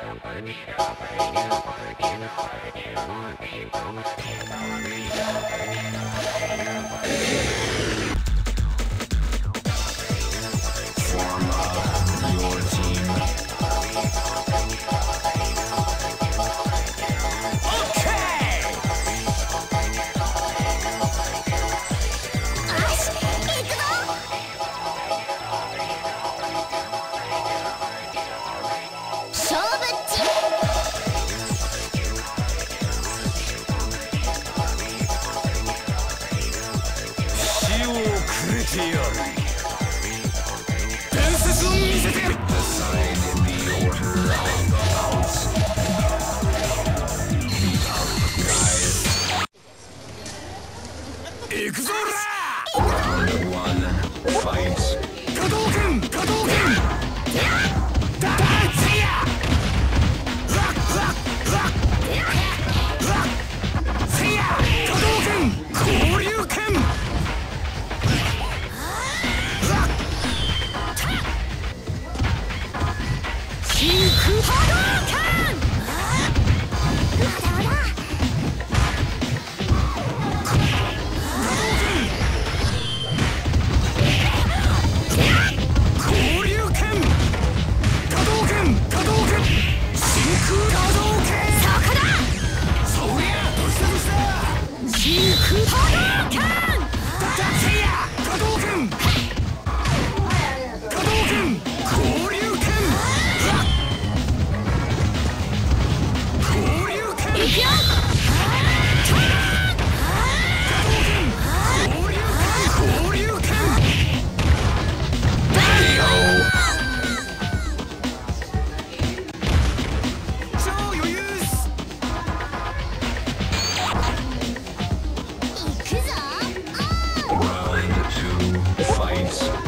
Form up your team. 行くぞ真空波 fight.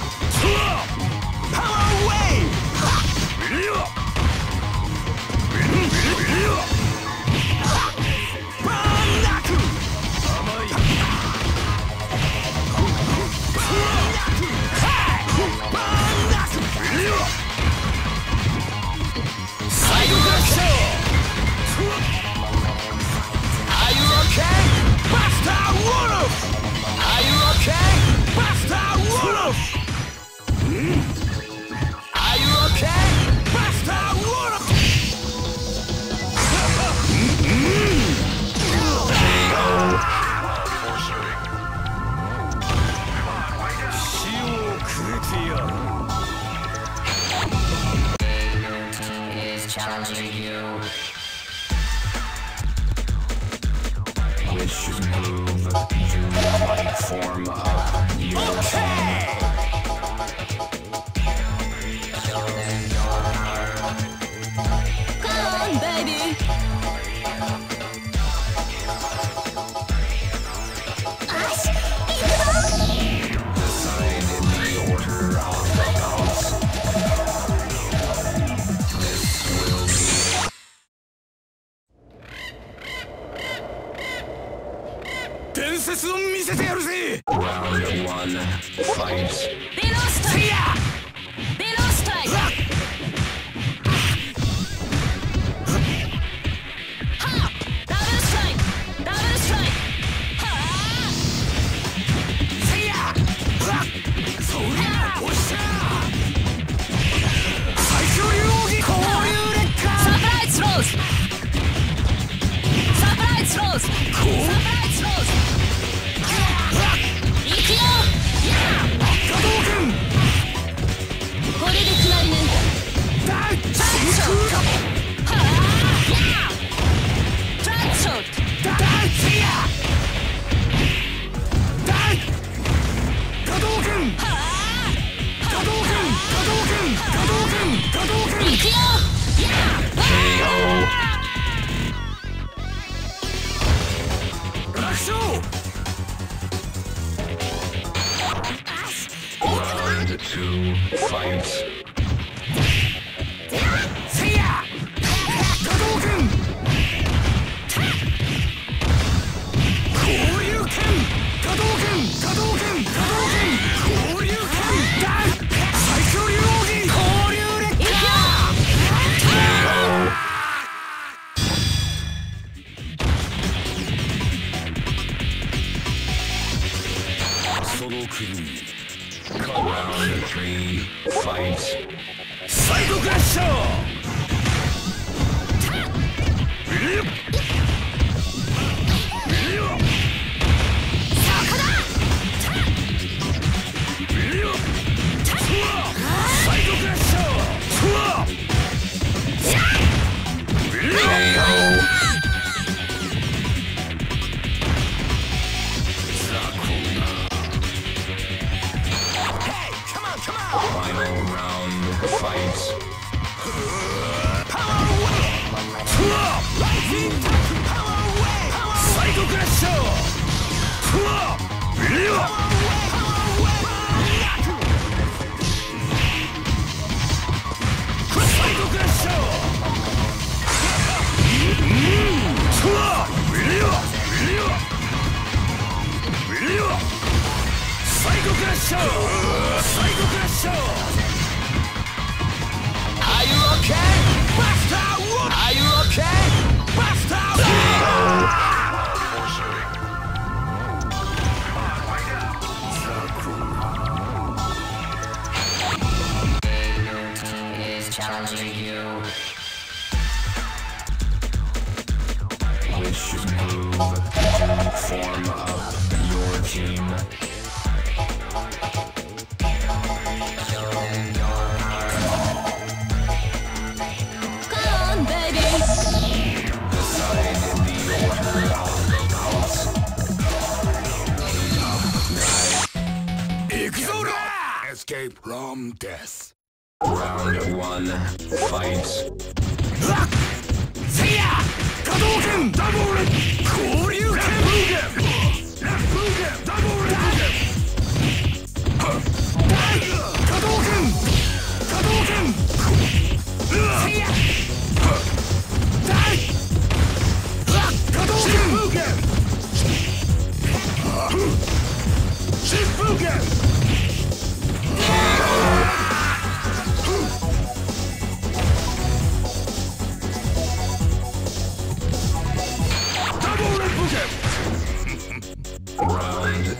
you. Which 伝説を見せてやるぜ。Round two, fight. Hadouken. Come round three, fight. Psycho Crash Show! サイコクラッシュ okay? Buster. Are you okay? cannot escape from death. Round one, fight. Seiya! Hadouken! Double! Koryuken! Left Mugen! Double!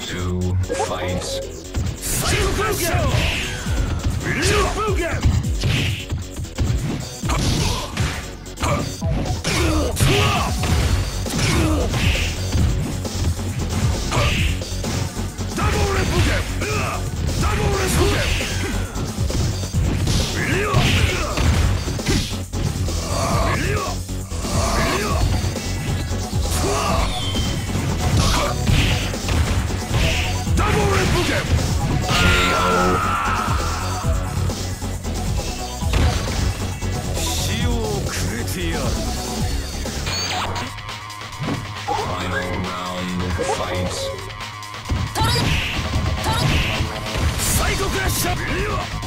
to fight. Shoot Shoot しゃ